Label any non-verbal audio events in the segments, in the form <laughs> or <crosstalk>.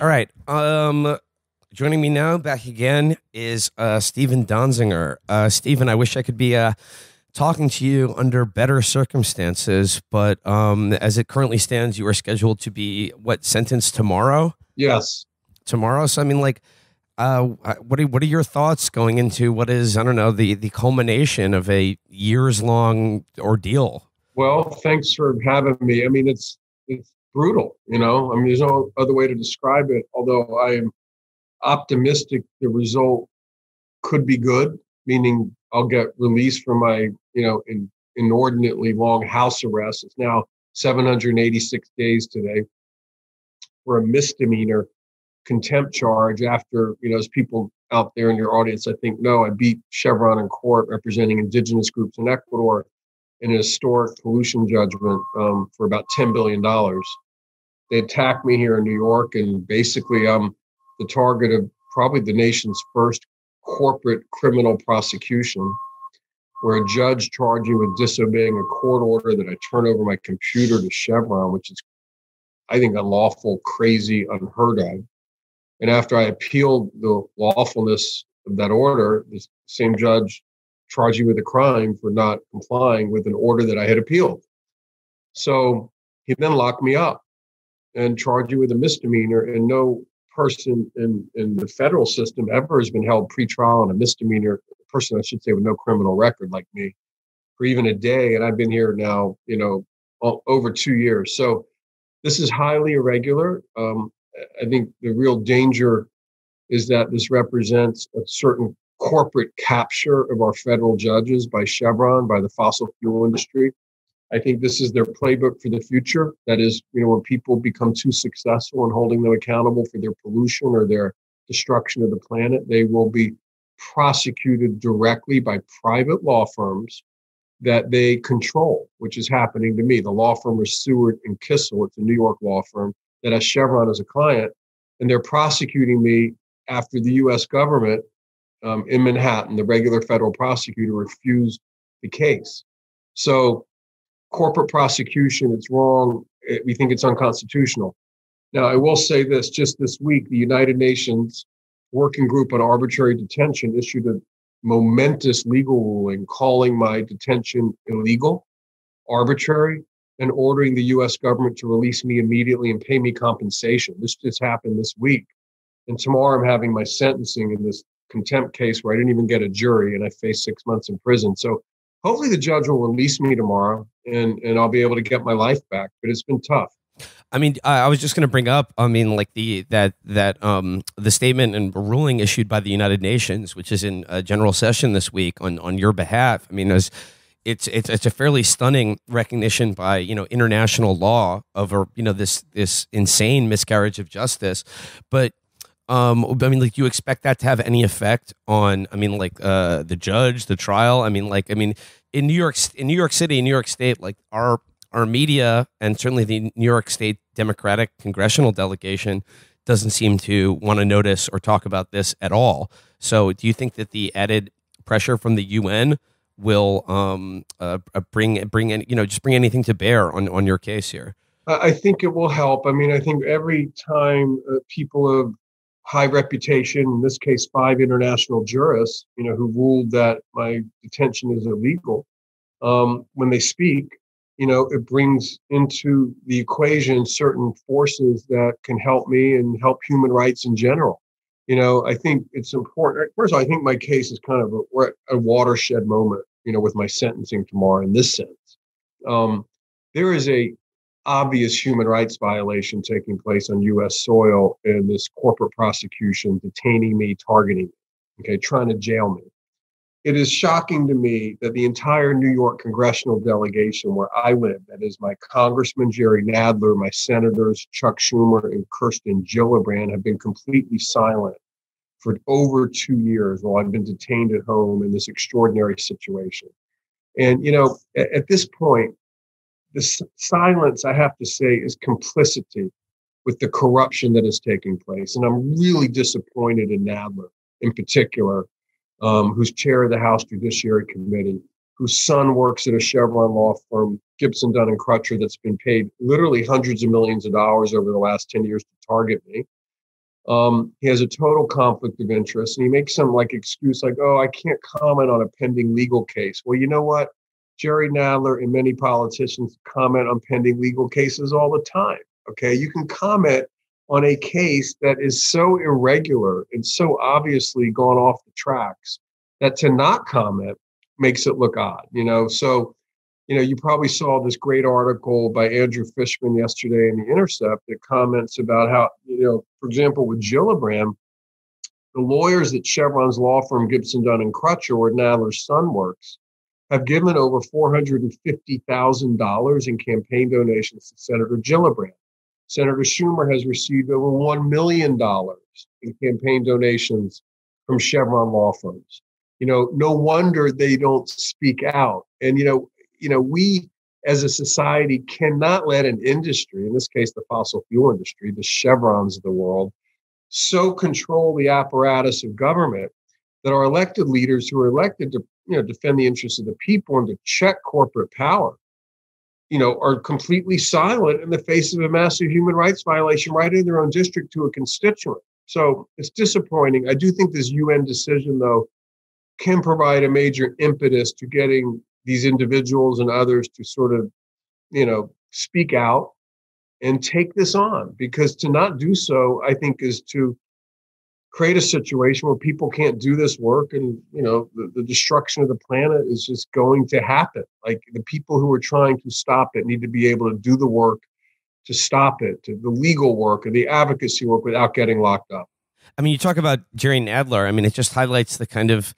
All right. Um, joining me now, back again, is uh, Steven Donziger. Uh, Steven, I wish I could be uh, talking to you under better circumstances, but um, as it currently stands, you are scheduled to be what sentenced tomorrow? Yes. Tomorrow. So I mean, like, uh, what are what are your thoughts going into what is I don't know the the culmination of a years long ordeal? Well, thanks for having me. I mean, it's brutal. You know, I mean, there's no other way to describe it. Although I am optimistic, the result could be good, meaning I'll get released from my you know in, inordinately long house arrest. It's now 786 days today for a misdemeanor contempt charge after, you know, as people out there in your audience, I think, no, I beat Chevron in court representing indigenous groups in Ecuador in a historic pollution judgment um, for about $10 billion. They attacked me here in New York, and basically, I'm the target of probably the nation's first corporate criminal prosecution where a judge charged me with disobeying a court order that I turn over my computer to Chevron, which is, I think, unlawful, crazy, unheard of. And after I appealed the lawfulness of that order, the same judge charged me with a crime for not complying with an order that I had appealed. So he then locked me up and charge you with a misdemeanor. And no person in, in the federal system ever has been held pretrial on a misdemeanor, person I should say with no criminal record like me, for even a day. And I've been here now, you know, over two years. So this is highly irregular. Um, I think the real danger is that this represents a certain corporate capture of our federal judges by Chevron, by the fossil fuel industry. I think this is their playbook for the future. That is, you know, when people become too successful in holding them accountable for their pollution or their destruction of the planet, they will be prosecuted directly by private law firms that they control, which is happening to me. The law firm is Seward and Kissel. It's a New York law firm that has Chevron as a client, and they're prosecuting me after the U.S. government um, in Manhattan, the regular federal prosecutor, refused the case. So, corporate prosecution, it's wrong. It, we think it's unconstitutional. Now, I will say this just this week, the United Nations Working Group on Arbitrary Detention issued a momentous legal ruling calling my detention illegal, arbitrary, and ordering the US government to release me immediately and pay me compensation. This just happened this week. And tomorrow I'm having my sentencing in this contempt case where I didn't even get a jury and I face six months in prison. So hopefully the judge will release me tomorrow and, and I'll be able to get my life back. But it's been tough. I mean, I was just going to bring up. I mean, like the that that um the statement and ruling issued by the United Nations, which is in a general session this week on on your behalf. I mean, as it's it's it's a fairly stunning recognition by you know international law of a you know this this insane miscarriage of justice, but um I mean like do you expect that to have any effect on I mean like uh the judge the trial I mean like I mean in New York in New York City in New York State like our our media and certainly the New York State Democratic congressional delegation doesn't seem to want to notice or talk about this at all. So, do you think that the added pressure from the UN will um, uh, uh, bring bring any, you know just bring anything to bear on on your case here? I think it will help. I mean, I think every time uh, people of high reputation, in this case, five international jurists, you know, who ruled that my detention is illegal, um, when they speak, you know, it brings into the equation certain forces that can help me and help human rights in general you know, I think it's important. First of all, I think my case is kind of a, we're at a watershed moment, you know, with my sentencing tomorrow in this sense. Um, there is a obvious human rights violation taking place on U.S. soil in this corporate prosecution, detaining me, targeting me, okay, trying to jail me. It is shocking to me that the entire New York congressional delegation where I live, that is my Congressman Jerry Nadler, my senators Chuck Schumer and Kirsten Gillibrand, have been completely silent for over two years while I've been detained at home in this extraordinary situation. And, you know, at, at this point, the silence, I have to say, is complicity with the corruption that is taking place. And I'm really disappointed in Nadler in particular um, who's chair of the House Judiciary Committee. whose son works at a Chevron law firm, Gibson Dunn and Crutcher, that's been paid literally hundreds of millions of dollars over the last 10 years to target me. Um, he has a total conflict of interest and he makes some like excuse like, oh, I can't comment on a pending legal case. Well, you know what? Jerry Nadler and many politicians comment on pending legal cases all the time. Okay. You can comment on a case that is so irregular and so obviously gone off the tracks that to not comment makes it look odd, you know. So, you know, you probably saw this great article by Andrew Fishman yesterday in the Intercept that comments about how, you know, for example, with Gillibrand, the lawyers at Chevron's law firm Gibson Dunn and Crutcher, where Nadler's son works, have given over $450,000 in campaign donations to Senator Gillibrand. Senator Schumer has received over $1 million in campaign donations from Chevron law firms. You know, no wonder they don't speak out. And, you know, you know, we as a society cannot let an industry, in this case, the fossil fuel industry, the Chevrons of the world, so control the apparatus of government that our elected leaders who are elected to you know defend the interests of the people and to check corporate power you know, are completely silent in the face of a massive human rights violation right in their own district to a constituent. So it's disappointing. I do think this UN decision, though, can provide a major impetus to getting these individuals and others to sort of, you know, speak out and take this on because to not do so, I think, is to create a situation where people can't do this work and you know the, the, destruction of the planet is just going to happen. Like the people who are trying to stop it need to be able to do the work to stop it to the legal work and the advocacy work without getting locked up. I mean you talk about jerry nadler. I mean it just highlights the kind of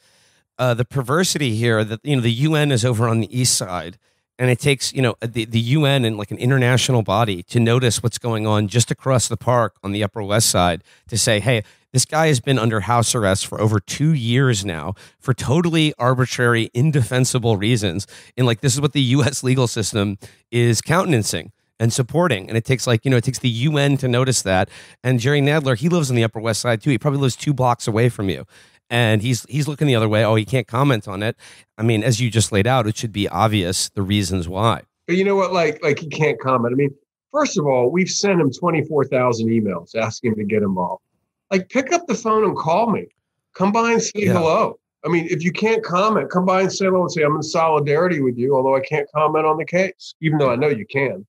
uh, the perversity here that you know the un is over on the east side. And it takes you know the, the un and like an international body to notice what's going on just across the park on the upper west side to say hey this guy has been under house arrest for over two years now for totally arbitrary, indefensible reasons. And like, this is what the US <laughs> legal system is countenancing and supporting. And it takes like, you know, it takes the UN to notice that. And Jerry Nadler, he lives on the Upper West Side too. He probably lives two blocks away from you. And he's he's looking the other way. Oh, he can't comment on it. I mean, as you just laid out, it should be obvious the reasons why. But you know what? Like, like he can't comment. I mean, first of all, we've sent him twenty four thousand emails asking him to get involved like pick up the phone and call me. Come by and say yeah. hello. I mean, if you can't comment, come by and say hello and say, I'm in solidarity with you, although I can't comment on the case, even though I know you can.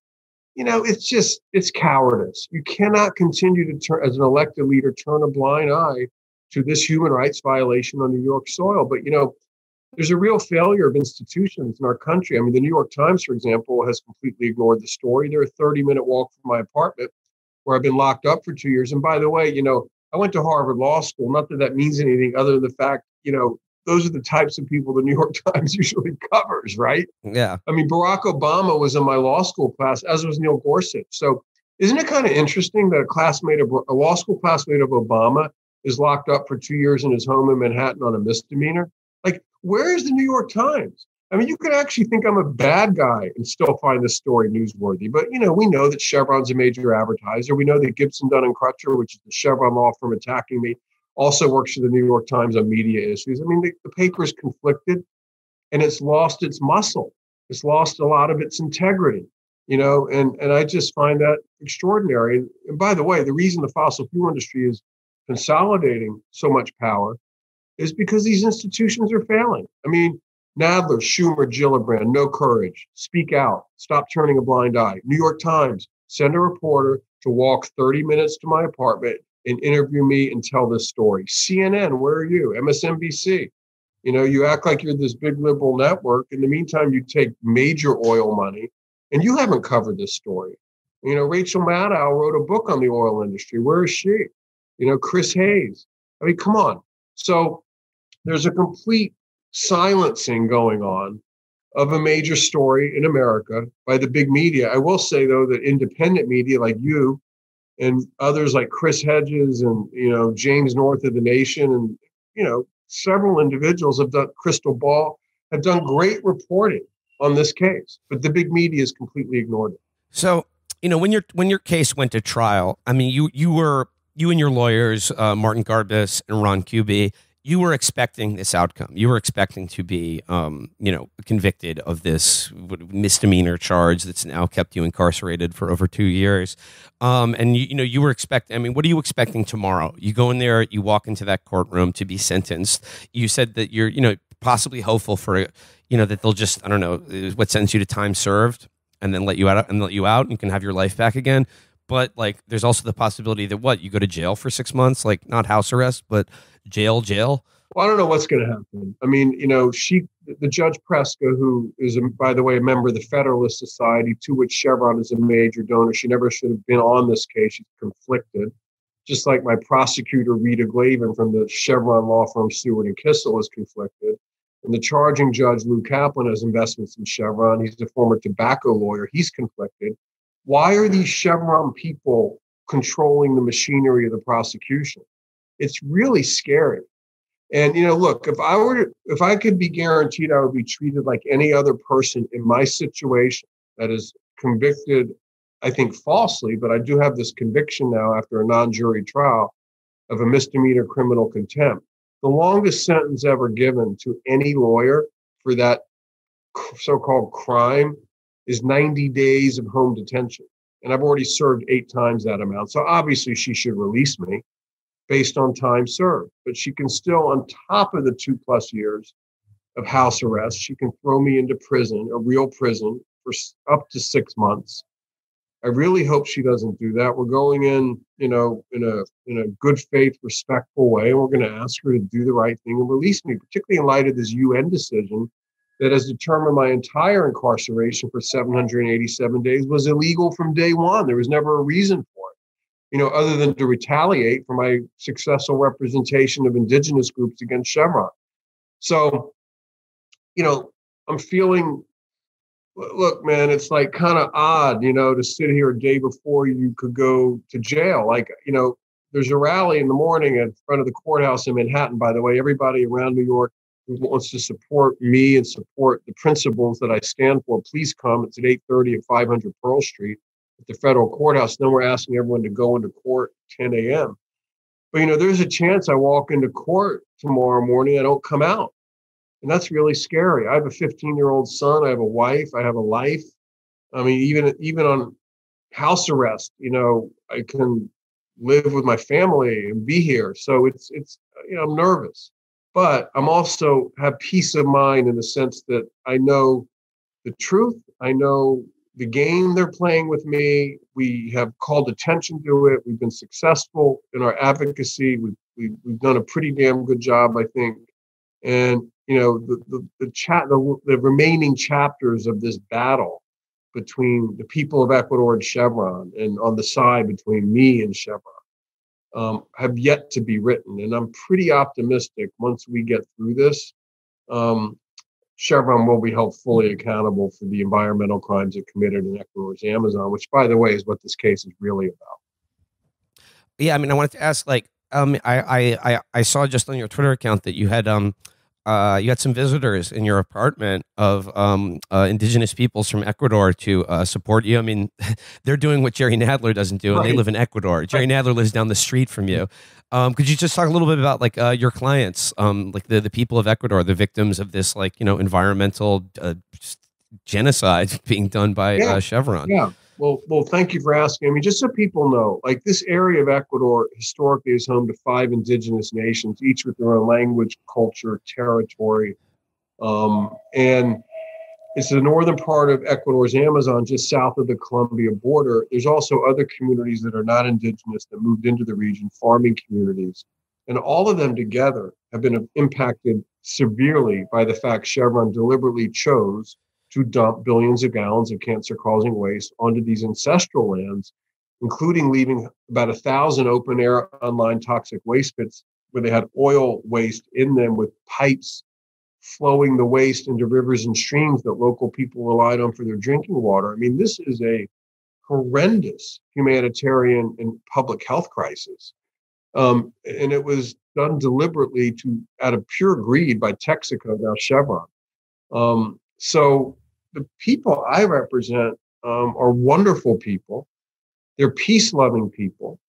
You know, it's just, it's cowardice. You cannot continue to turn, as an elected leader, turn a blind eye to this human rights violation on New York soil. But, you know, there's a real failure of institutions in our country. I mean, the New York Times, for example, has completely ignored the story. They're a 30 minute walk from my apartment where I've been locked up for two years. And by the way, you know, I went to Harvard Law School. Not that that means anything other than the fact, you know, those are the types of people the New York <laughs> Times usually covers, right? Yeah. I mean, Barack Obama was in my law school class, as was Neil Gorsuch. So, isn't it kind of interesting that a classmate of a law school classmate of Obama is locked up for two years in his home in Manhattan on a misdemeanor? Like, where is the New York Times? I mean, you could actually think I'm a bad guy and still find this story newsworthy. But you know, we know that Chevron's a major advertiser. We know that Gibson Dunn and Crutcher, which is the Chevron law firm attacking me, also works for the New York Times on media issues. I mean, the, the paper is conflicted, and it's lost its muscle. It's lost a lot of its integrity. You know, and and I just find that extraordinary. And by the way, the reason the fossil fuel industry is consolidating so much power is because these institutions are failing. I mean, Nadler, Schumer, Gillibrand, no courage. Speak out. Stop turning a blind eye. New York Times, send a reporter to walk 30 minutes to my apartment and interview me and tell this story. CNN, where are you? MSNBC. You know, you act like you're this big liberal network. In the meantime, you take major oil money and you haven't covered this story. You know, Rachel Maddow wrote a book on the oil industry. Where is she? You know, Chris Hayes. I mean, come on. So there's a complete silencing going on of a major story in America by the big media. I will say though that independent media like you and others like Chris Hedges and you know James North of the Nation and you know several individuals have done Krystal Ball have done great reporting on this case, but the big media has completely ignored it. So you know when your when your case went to trial, I mean you you were you and your lawyers, uh, Martin Garbus and Ron Kuby, you were expecting this outcome. You were expecting to be, um, you know, convicted of this misdemeanor charge that's now kept you incarcerated for over two years. Um, and you, you know, you were expecting. I mean, what are you expecting tomorrow? You go in there, you walk into that courtroom to be sentenced. You said that you're, you know, possibly hopeful for, you know, that they'll just, I don't know, what sends you to time served and then let you out and let you out and you can have your life back again but like there's also the possibility that what you go to jail for six months? Like not house arrest but jail jail? Well i don't know what's going to happen. I mean you know she the judge preska who is a, by the way a member of the federalist society to which chevron is a major donor she never should have been on this case. She's conflicted. Just like my prosecutor rita glavin from the chevron law firm Seward and Kissel is conflicted. And the charging judge lou kaplan has investments in chevron. He's a former tobacco lawyer. He's conflicted why are these Chevron people controlling the machinery of the prosecution? It's really scary. And you know, look, if I were if I could be guaranteed I would be treated like any other person in my situation that is convicted, I think falsely, but I do have this conviction now after a non-jury trial of a misdemeanor criminal contempt. The longest sentence ever given to any lawyer for that so-called crime is 90 days of home detention. And I've already served eight times that amount. So obviously she should release me based on time served. But she can still, on top of the two plus years of house arrest, she can throw me into prison, a real prison, for up to six months. I really hope she doesn't do that. We're going in, you know, in a in a good faith, respectful way, and we're going to ask her to do the right thing and release me, particularly in light of this UN decision that has determined my entire incarceration for 787 days was illegal from day one. There was never a reason for it, you know, other than to retaliate for my successful representation of indigenous groups against Chevron. So, you know, I'm feeling, look, man, it's like kind of odd, you know, to sit here a day before you could go to jail. Like, you know, there's a rally in the morning in front of the courthouse in Manhattan. By the way, everybody around New York who wants to support me and support the principles that I stand for, please come. It's at 8:30 at 500 Pearl Street at the federal courthouse. Then we're asking everyone to go into court 10 a.m. But you know, there's a chance I walk into court tomorrow morning, I don't come out. And that's really scary. I have a 15 year old son, I have a wife, I have a life. I mean, even even on house arrest, you know, I can live with my family and be here. So it's it's you know, I'm nervous but I'm also have peace of mind in the sense that I know the truth. I know the game they're playing with me. We have called attention to it. We've been successful in our advocacy. We've, we've, we've done a pretty damn good job, I think. And, you know, the, the, the chat, the, the remaining chapters of this battle between the people of Ecuador and Chevron and on the side between me and Chevron um, have yet to be written. And I'm pretty optimistic once we get through this, um, Chevron will be held fully accountable for the environmental crimes it committed in Ecuador's Amazon, which, by the way, is what this case is really about. Yeah, I mean, I wanted to ask, like, um, I, I, I saw just on your Twitter account that you had um, uh, you had some visitors in your apartment of um, uh, indigenous peoples from Ecuador to uh, support you. I mean, <laughs> they're doing what Jerry Nadler doesn't do, and right. they live in Ecuador. Jerry right. Nadler lives down the street from you. Um, could you just talk a little bit about like uh, your clients, um, like the the people of Ecuador, the victims of this like you know environmental uh, genocide <laughs> being done by yeah. Uh, Chevron? Yeah. Well, well, thank you for asking. I mean, just so people know, like this area of Ecuador historically is home to five indigenous nations, each with their own language, culture, territory, um, and it's the northern part of Ecuador's Amazon, just south of the Colombia border. There's also other communities that are not indigenous that moved into the region, farming communities, and all of them together have been impacted severely by the fact Chevron deliberately chose to dump billions of gallons of cancer causing waste onto these ancestral lands, including leaving about a thousand open air online toxic waste pits where they had oil waste in them with pipes flowing the waste into rivers and streams that local people relied on for their drinking water. I mean, this is a horrendous humanitarian and public health crisis. Um, and it was done deliberately to out of pure greed by Texaco, now Chevron. Um, so the people I represent um, are wonderful people. They're peace loving people.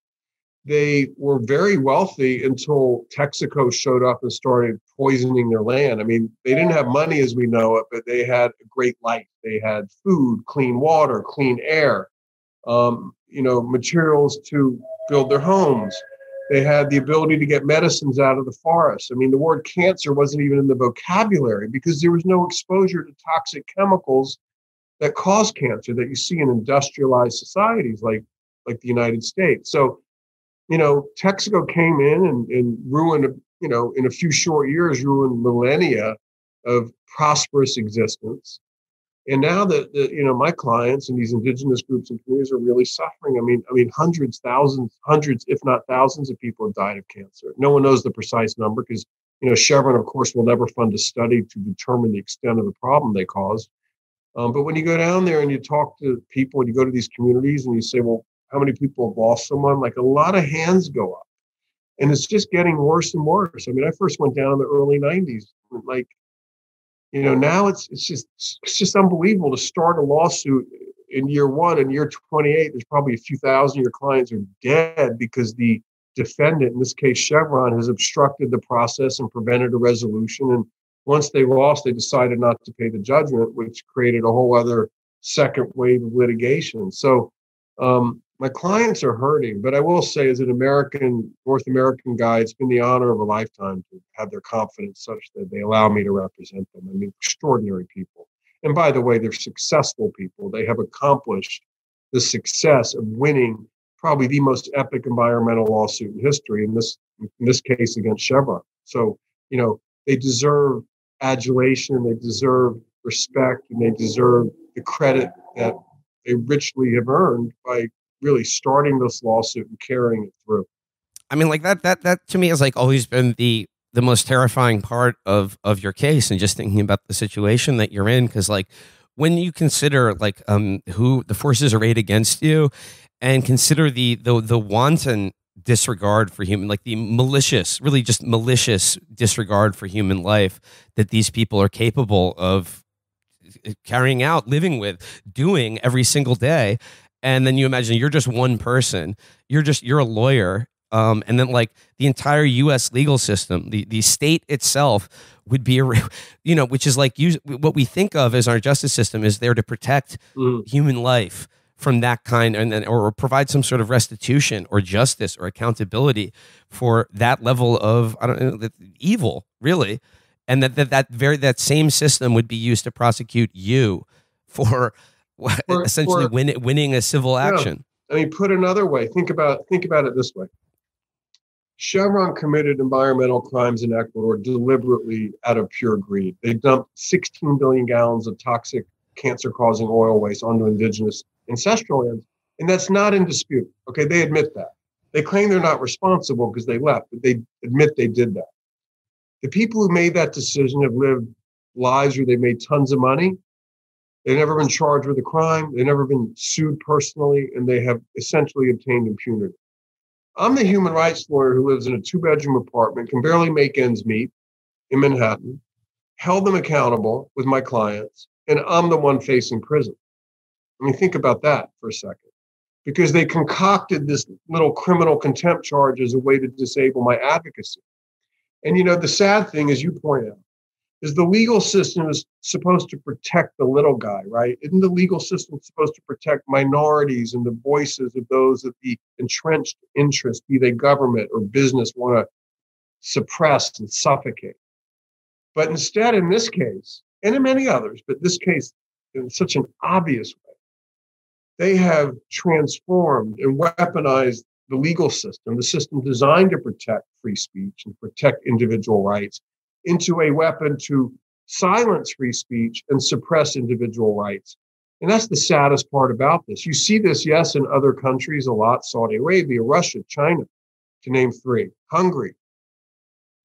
they were very wealthy until Texaco showed up and started poisoning their land. I mean, they didn't have money as we know it, but they had a great life. They had food, clean water, clean air, um, you know, materials to build their homes. They had the ability to get medicines out of the forest. I mean, the word cancer wasn't even in the vocabulary because there was no exposure to toxic chemicals that cause cancer that you see in industrialized societies like like the United States. So, you know, Texaco came in and, and ruined, you know, in a few short years, ruined millennia of prosperous existence. And now that you know my clients and these indigenous groups and communities are really suffering. I mean, I mean, hundreds, thousands, hundreds, if not thousands, of people have died of cancer. No one knows the precise number because you know Chevron, of course, will never fund a study to determine the extent of the problem they caused. Um, but when you go down there and you talk to people and you go to these communities and you say, well, how many people have lost someone? Like a lot of hands go up. And it's just getting worse and worse. I mean, I first went down in the early 90s. Like, you know, now it's it's just it's just unbelievable to start a lawsuit in year one and year 28. There's probably a few thousand of your clients are dead because the defendant, in this case Chevron, has obstructed the process and prevented a resolution. And once they lost, they decided not to pay the judgment, which created a whole other second wave of litigation. So um, my clients are hurting, but I will say, as an American, North American guy, it's been the honor of a lifetime to have their confidence such that they allow me to represent them. I mean, extraordinary people. And by the way, they're successful people. They have accomplished the success of winning probably the most epic environmental lawsuit in history. In this, in this case, against Chevron. So, you know, they deserve adulation, they deserve respect, and they deserve the credit that they richly have earned by really starting this lawsuit and carrying it through. I mean, like that that that to me has like always been the the most terrifying part of of your case, and just thinking about the situation that you're in, because like when you consider like um who the forces arrayed against you, and consider the the the wanton disregard for human like the malicious really just malicious disregard for human life that these people are capable of carrying out living with doing every single day and then you imagine you're just one person you're just you're a lawyer um, and then like the entire U.S. legal system, the the state itself would be a, <laughs> you know, which is like use, what we think of as our justice system is there to protect mm. human life from that kind, and then or provide some sort of restitution or justice or accountability for that level of I don't know evil, really, and that that that very that same system would be used to prosecute you <laughs> for for, essentially for, win, winning a civil action. I mean, put another way, think about think about it this way. Chevron committed environmental crimes in Ecuador deliberately out of pure greed. They dumped 16 billion gallons of toxic cancer-causing oil waste onto indigenous ancestral lands, and that's not in dispute. Okay, they admit that. They claim they're not responsible because they left, but they admit they did that. The people who made that decision have lived lives where they made tons of money They've never been charged with a crime. They've never been sued personally, and they have essentially obtained impunity. I'm the human rights lawyer who lives in a two bedroom apartment, can barely make ends meet in Manhattan, held them accountable with my clients, and I'm the one facing prison. I mean, think about that for a second. Because they concocted this little criminal contempt charge as a way to disable my advocacy. And you know, the sad thing, as you point out, is the legal system is supposed to protect the little guy, right? Isn't the legal system supposed to protect minorities and the voices of those that the entrenched interests, be they government or business, want to suppress and suffocate? But instead, in this case, and in many others, but this case in such an obvious way, they have transformed and weaponized the legal system, the system designed to protect free speech and protect individual rights into a weapon to silence free speech and suppress individual rights. And that's the saddest part about this. You see this, yes, in other countries a lot Saudi Arabia, Russia, China, to name three, Hungary.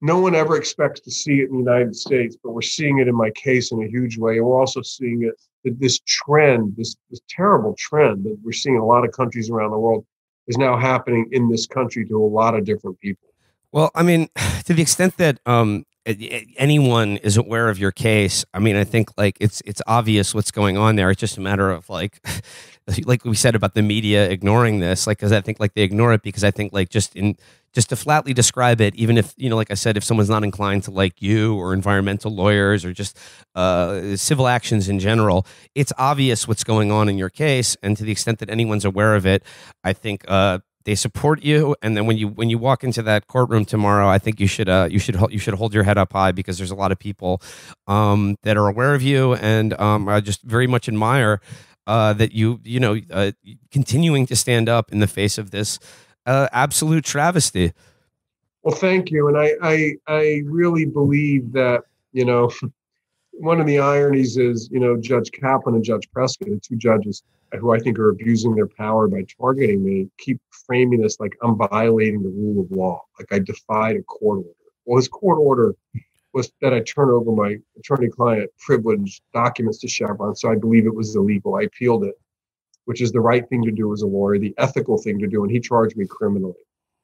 No one ever expects to see it in the United States, but we're seeing it in my case in a huge way. And we're also seeing it, that this trend, this, this terrible trend that we're seeing in a lot of countries around the world is now happening in this country to a lot of different people. Well, I mean, <sighs> to the extent that um, anyone is aware of your case, I mean, I think like it's it's obvious what's going on there. It's just a matter of like, <laughs> like we said about the media ignoring this, like because I think like they ignore it because I think like just in just to flatly describe it, even if you know, like I said, if someone's not inclined to like you or environmental lawyers or just uh, civil actions in general, it's obvious what's going on in your case, and to the extent that anyone's aware of it, I think uh, they support you. And then when you when you walk into that courtroom tomorrow, I think you should uh, you should you should hold your head up high because there's a lot of people um, that are aware of you, and um, I just very much admire. Uh, that you you know uh, continuing to stand up in the face of this uh, absolute travesty. Well, thank you, and I, I I really believe that you know <laughs> one of the ironies is you know Judge Kaplan and Judge Preska, the two judges who I think are abusing their power by targeting me, keep framing this like I'm violating the rule of law, like I defied a court order. Well, his court order was that I turn over my attorney-client privilege documents to Chevron, so I believe it was illegal. I appealed it which is the right thing to do as a lawyer, the ethical thing to do, and he charged me criminally.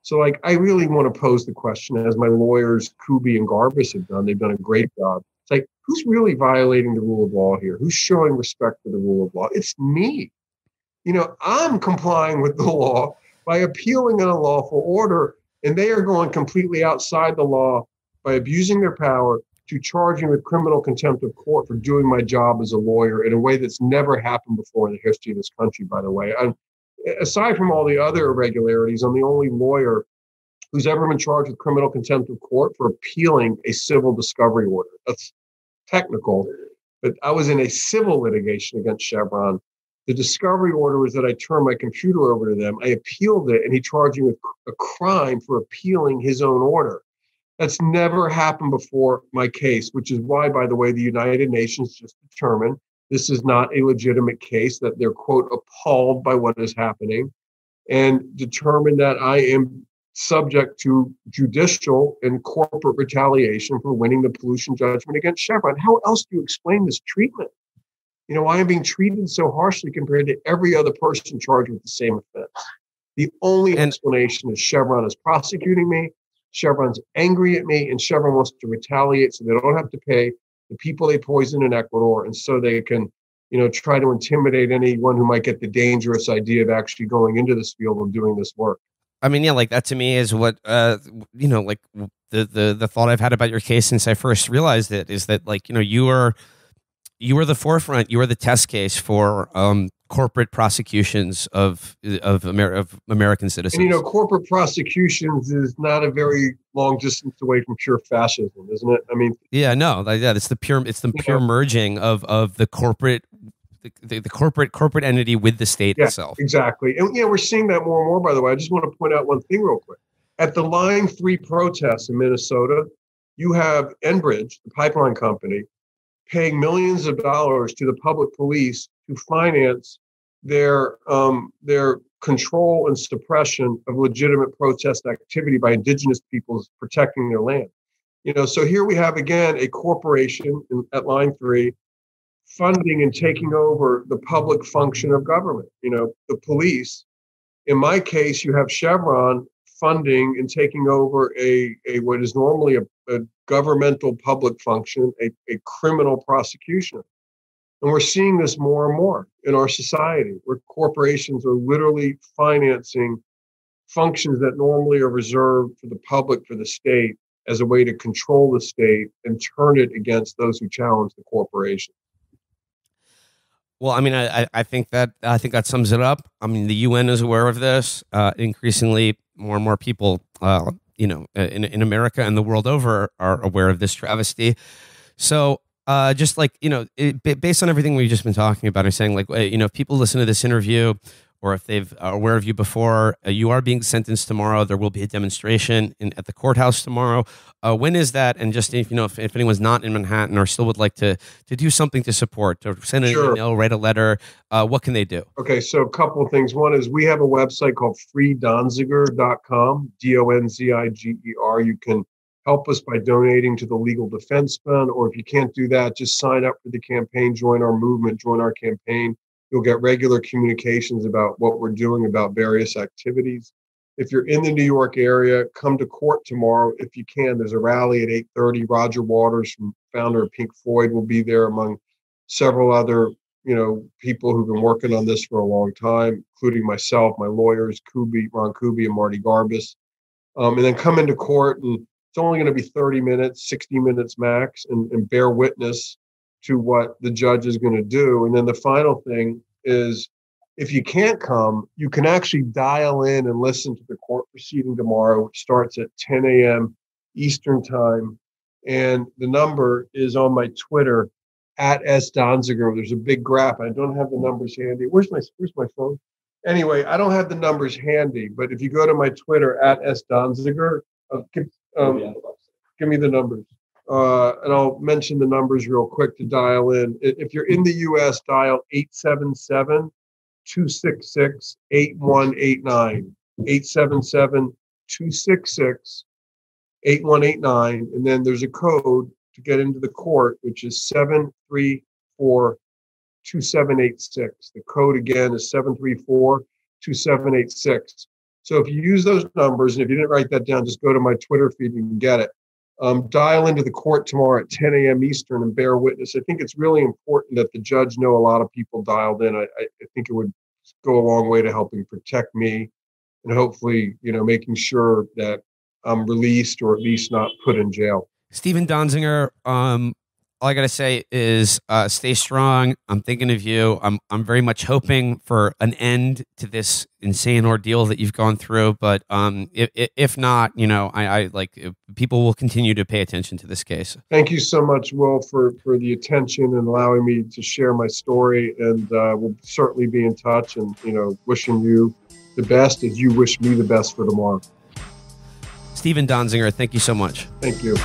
So, like, I really want to pose the question, as my lawyers Kuby and Garbus have done. They've done a great job. Who's really violating the rule of law here? Who's showing respect for the rule of law? It's me. You know, I'm complying with the law by appealing an unlawful order, and they are going completely outside the law by abusing their power to charge me with criminal contempt of court for doing my job as a lawyer in a way that's never happened before in the history of this country, by the way. I'm, aside from all the other irregularities, I'm the only lawyer who's ever been charged with criminal contempt of court for appealing a civil discovery order. That's technical, but I was in a civil litigation against Chevron. The discovery order was that I turned my computer over to them. I appealed it, and he charged me with a crime for appealing his own order. That's never happened before my case, which is why, by the way, the United Nations just determined this is not a legitimate case, that they're, quote, appalled by what is happening, and determined that I am subject to judicial and corporate retaliation for winning the pollution judgment against Chevron. How else do you explain this treatment? You know, why I am being treated so harshly compared to every other person charged with the same offense. The only and, explanation is Chevron is prosecuting me Chevron's angry at me, and Chevron wants to retaliate so they don't have to pay the people they poisoned in Ecuador, and so they can, you know, try to intimidate anyone who might get the dangerous idea of actually going into this field and doing this work. I mean, yeah, like that to me is what uh, you know, like the the the thought I've had about your case since I first realized it is that like you know you are you were the forefront, you were the test case for um, corporate prosecutions of of, Amer- of American citizens. And you know, corporate prosecutions is not a very long distance away from pure fascism, isn't it? I mean, yeah, no, like yeah, it's the pure, it's the pure know, merging of of the corporate. The, the, the, corporate corporate entity with the state yeah, itself. Exactly. And yeah, we're seeing that more and more, by the way. I just want to point out one thing real quick. At the Line 3 protests in Minnesota, you have Enbridge, the pipeline company, paying millions of dollars to the public police to finance their um, their control and suppression of legitimate protest activity by indigenous peoples protecting their land. You know, so here we have again a corporation in, at line three funding and taking over the public function of government. You know, the police. In my case, you have Chevron funding and taking over a, a what is normally a, a governmental public function, a, a criminal prosecution. And we're seeing this more and more in our society where corporations are literally financing functions that normally are reserved for the public, for the state, as a way to control the state and turn it against those who challenge the corporation. Well, I mean, I, I think that I think that sums it up. I mean, the UN is aware of this. Uh, increasingly, more and more people, uh, you know, in in America and the world over, are aware of this travesty. So uh, just like you know, it, based on everything we've just been talking about, I'm saying like you know, if people listen to this interview, or if they've are aware of you before, uh, you are being sentenced tomorrow. There will be a demonstration in, at the courthouse tomorrow. Uh, when is that? And just if you know, if, if, anyone's not in Manhattan or still would like to to do something to support, to send an sure. email, write a letter, uh, what can they do? Okay, so a couple of things. One is we have a website called freedonziger.com, D O N Z I G E R. You can help us by donating to the legal defense fund. Or if you can't do that, just sign up for the campaign, join our movement, join our campaign. You'll get regular communications about what we're doing about various activities. if you're in the New York area, come to court tomorrow if you can. There's a rally at 8:30. Roger Waters, founder of Pink Floyd, will be there among several other you know people who've been working on this for a long time, including myself, my lawyers, Kuby, Ron Kuby, and Marty Garbus. Um, and then come into court, and it's only going to be 30 minutes, 60 minutes max, and, and bear witness to what the judge is going to do. And then the final thing is if you can't come, you can actually dial in and listen to the court proceeding tomorrow, which starts at 10 a.m. Eastern Time. And the number is on my Twitter at S Donziger. There's a big graph. I don't have the numbers handy. Where's my Where's my phone? Anyway, I don't have the numbers handy, but if you go to my Twitter at S Donziger, uh, give, um, give me the numbers. Uh, and I'll mention the numbers real quick to dial in. If you're in the US, dial 877 266 8189. 877 266 8189. And then there's a code to get into the court, which is 734 2786. The code again is 734 2786. So if you use those numbers, and if you didn't write that down, just go to my Twitter feed and get it. Um, dial into the court tomorrow at 10 a.m. Eastern and bear witness. I think it's really important that the judge know a lot of people dialed in. I, I think it would go a long way to helping protect me and hopefully, you know, making sure that I'm released or at least not put in jail. Steven Donziger, um, all I gotta say is uh, stay strong. I'm thinking of you. I'm I'm very much hoping for an end to this insane ordeal that you've gone through. But um, if, if not, you know, I, I like people will continue to pay attention to this case. Thank you so much, Will, for for the attention and allowing me to share my story. And uh, we'll certainly be in touch. And you know, wishing you the best as you wish me the best for tomorrow. Steven Donziger, thank you so much. Thank you.